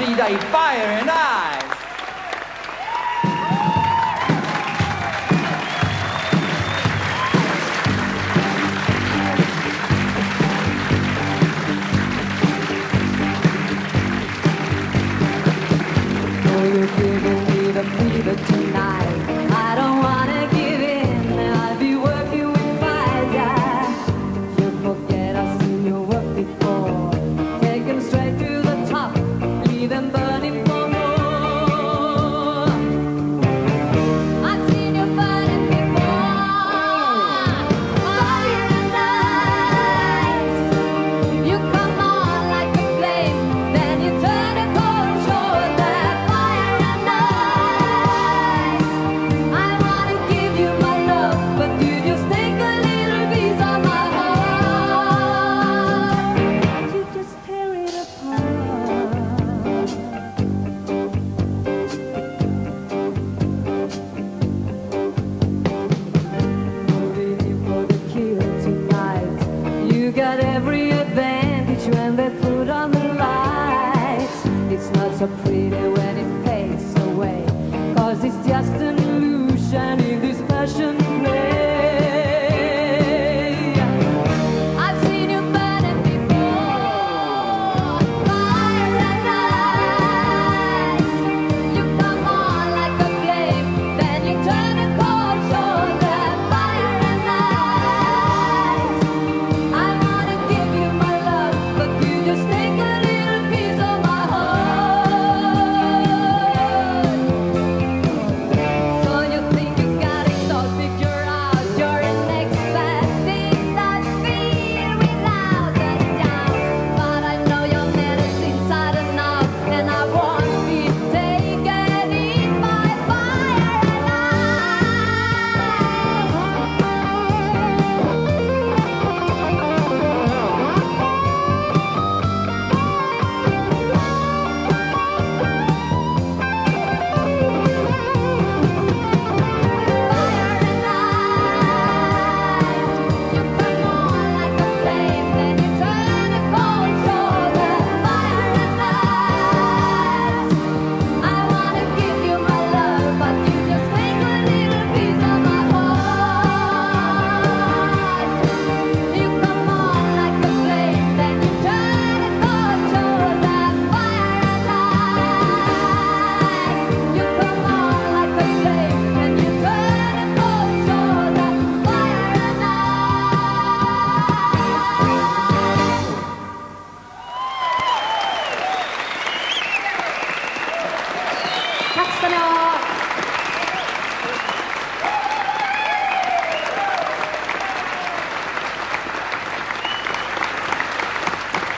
see thy fire in eyes. Oh, you're giving me the fever be put on the lights. It's not so pretty when it fades away, cause it's just